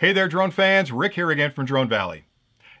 Hey there drone fans, Rick here again from Drone Valley.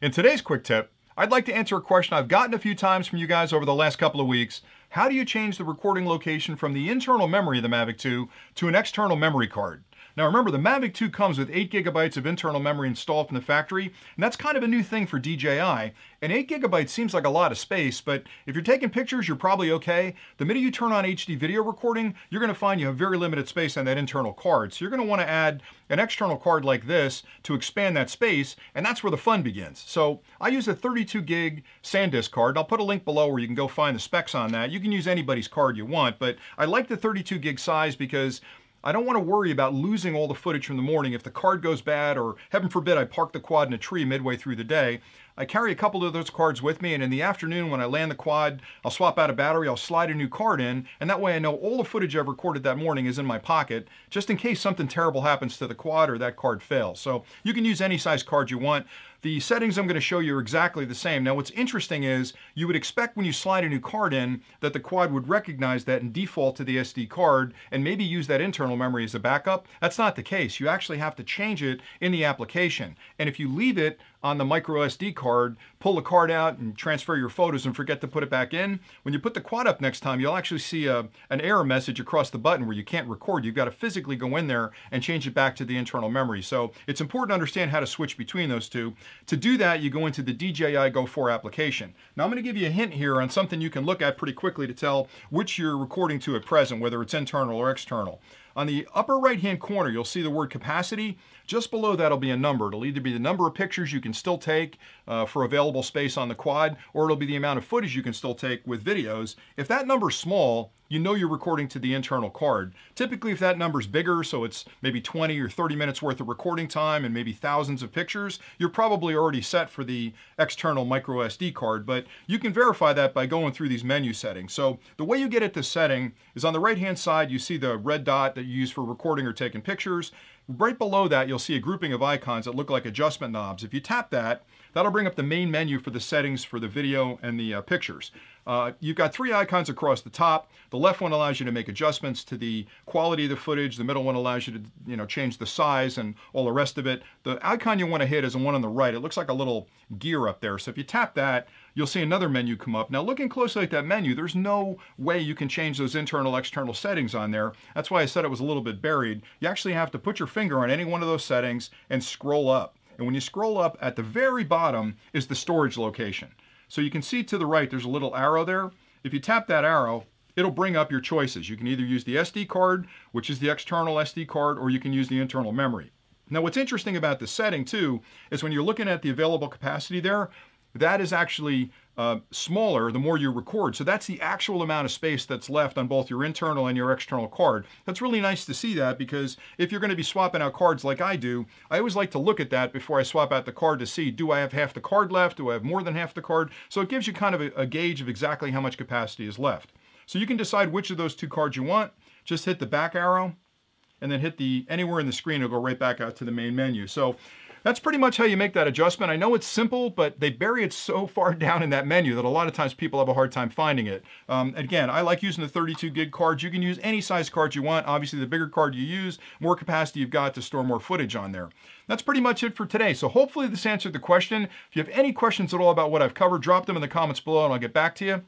In today's quick tip, I'd like to answer a question I've gotten a few times from you guys over the last couple of weeks. How do you change the recording location from the internal memory of the Mavic 2 to an external memory card? Now remember, the Mavic 2 comes with 8 gigabytes of internal memory installed from the factory, and that's kind of a new thing for DJI. And 8 gigabytes seems like a lot of space, but if you're taking pictures, you're probably okay. The minute you turn on HD video recording, you're gonna find you have very limited space on that internal card. So you're gonna wanna add an external card like this to expand that space, and that's where the fun begins. So I use a 32 gig SanDisk card. And I'll put a link below where you can go find the specs on that. You can use anybody's card you want, but I like the 32 gig size because I don't want to worry about losing all the footage from the morning if the card goes bad or heaven forbid I park the quad in a tree midway through the day. I carry a couple of those cards with me and in the afternoon when I land the quad, I'll swap out a battery, I'll slide a new card in, and that way I know all the footage I've recorded that morning is in my pocket, just in case something terrible happens to the quad or that card fails. So you can use any size card you want. The settings I'm going to show you are exactly the same. Now what's interesting is you would expect when you slide a new card in that the quad would recognize that and default to the SD card and maybe use that internal memory as a backup. That's not the case. You actually have to change it in the application. And if you leave it on the micro SD card, pull the card out and transfer your photos and forget to put it back in, when you put the quad up next time, you'll actually see a, an error message across the button where you can't record. You've got to physically go in there and change it back to the internal memory. So it's important to understand how to switch between those two. To do that, you go into the DJI Go 4 application. Now I'm going to give you a hint here on something you can look at pretty quickly to tell which you're recording to at present, whether it's internal or external. On the upper right hand corner, you'll see the word capacity. Just below that will be a number. It'll either be the number of pictures you can still take uh, for available space on the quad, or it'll be the amount of footage you can still take with videos. If that number's small, you know you're recording to the internal card. Typically, if that number's bigger, so it's maybe 20 or 30 minutes worth of recording time and maybe thousands of pictures, you're probably already set for the external micro SD card, but you can verify that by going through these menu settings. So the way you get at this setting is on the right-hand side, you see the red dot that you use for recording or taking pictures. Right below that, you'll see a grouping of icons that look like adjustment knobs. If you tap that, that'll bring up the main menu for the settings for the video and the uh, pictures. Uh, you've got three icons across the top. The left one allows you to make adjustments to the quality of the footage. The middle one allows you to you know, change the size and all the rest of it. The icon you want to hit is the one on the right. It looks like a little gear up there. So if you tap that, you'll see another menu come up. Now looking closely at that menu, there's no way you can change those internal external settings on there. That's why I said it was a little bit buried. You actually have to put your finger on any one of those settings and scroll up. And when you scroll up at the very bottom is the storage location. So you can see to the right, there's a little arrow there. If you tap that arrow, it'll bring up your choices. You can either use the SD card, which is the external SD card, or you can use the internal memory. Now what's interesting about the setting too, is when you're looking at the available capacity there, that is actually uh, smaller the more you record. So that's the actual amount of space that's left on both your internal and your external card. That's really nice to see that because if you're going to be swapping out cards like I do, I always like to look at that before I swap out the card to see, do I have half the card left? Do I have more than half the card? So it gives you kind of a, a gauge of exactly how much capacity is left. So you can decide which of those two cards you want. Just hit the back arrow and then hit the anywhere in the screen, it'll go right back out to the main menu. So that's pretty much how you make that adjustment. I know it's simple, but they bury it so far down in that menu that a lot of times people have a hard time finding it. Um, again, I like using the 32 gig cards. You can use any size card you want. Obviously, the bigger card you use, more capacity you've got to store more footage on there. That's pretty much it for today. So hopefully this answered the question. If you have any questions at all about what I've covered, drop them in the comments below and I'll get back to you.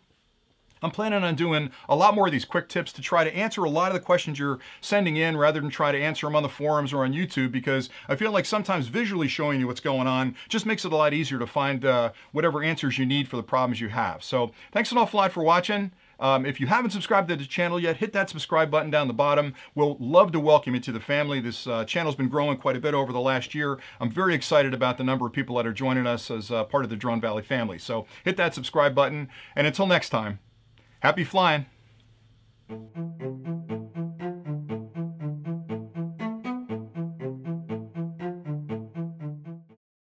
I'm planning on doing a lot more of these quick tips to try to answer a lot of the questions you're sending in rather than try to answer them on the forums or on YouTube because I feel like sometimes visually showing you what's going on just makes it a lot easier to find uh, whatever answers you need for the problems you have. So thanks an awful lot for watching. Um, if you haven't subscribed to the channel yet, hit that subscribe button down the bottom. We'll love to welcome you to the family. This uh, channel's been growing quite a bit over the last year. I'm very excited about the number of people that are joining us as uh, part of the Drone Valley family. So hit that subscribe button. And until next time, Happy flying.